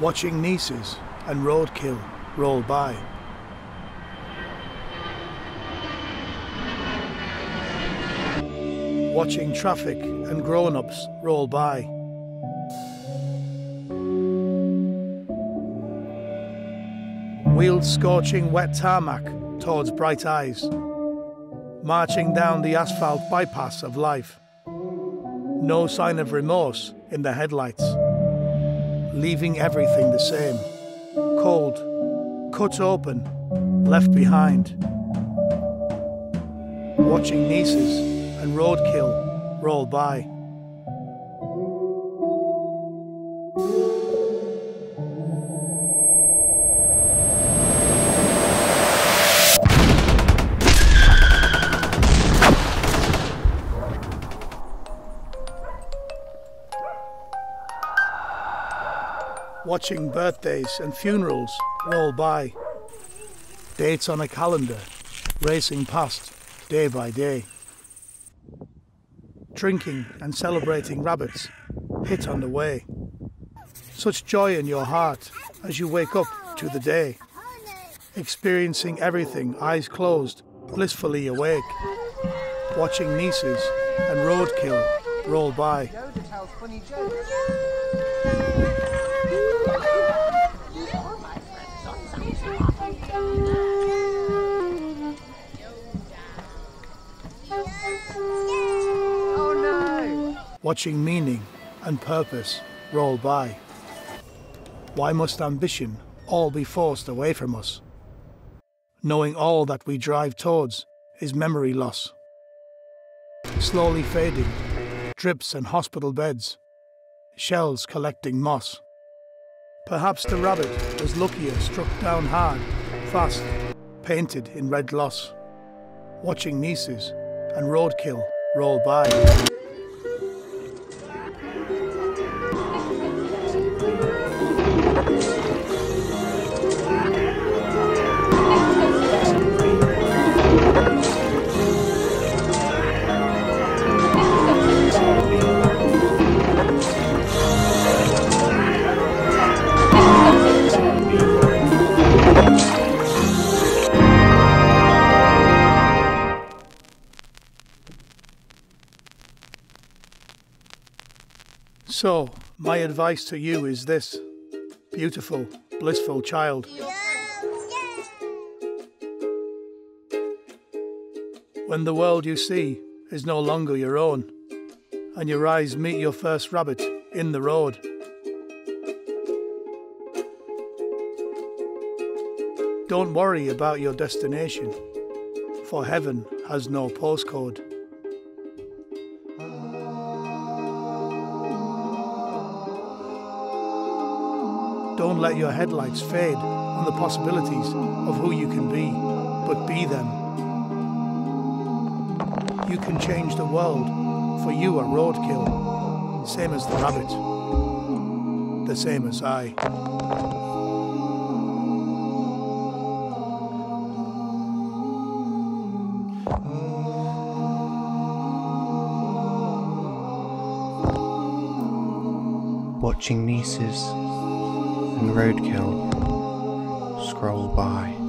watching nieces and roadkill roll by. Watching traffic and grown ups roll by. Wheels scorching wet tarmac towards bright eyes. Marching down the asphalt bypass of life. No sign of remorse in the headlights. Leaving everything the same. Cold, cut open, left behind. Watching nieces and roadkill roll by. Watching birthdays and funerals roll by. Dates on a calendar racing past day by day. Drinking and celebrating rabbits hit on the way. Such joy in your heart as you wake up to the day. Experiencing everything, eyes closed, blissfully awake. Watching nieces and roadkill roll by. Oh no! watching meaning and purpose roll by. Why must ambition all be forced away from us? Knowing all that we drive towards is memory loss. Slowly fading, drips and hospital beds, shells collecting moss. Perhaps the rabbit was luckier struck down hard, fast, painted in red loss. Watching nieces and roadkill roll by. So, my advice to you is this beautiful, blissful child. When the world you see is no longer your own, and your eyes meet your first rabbit in the road, don't worry about your destination, for heaven has no postcode. Don't let your headlights fade on the possibilities of who you can be, but be them. You can change the world, for you are roadkill, same as the rabbit, the same as I. watching nieces and roadkill scroll by.